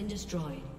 been destroyed.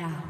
Down.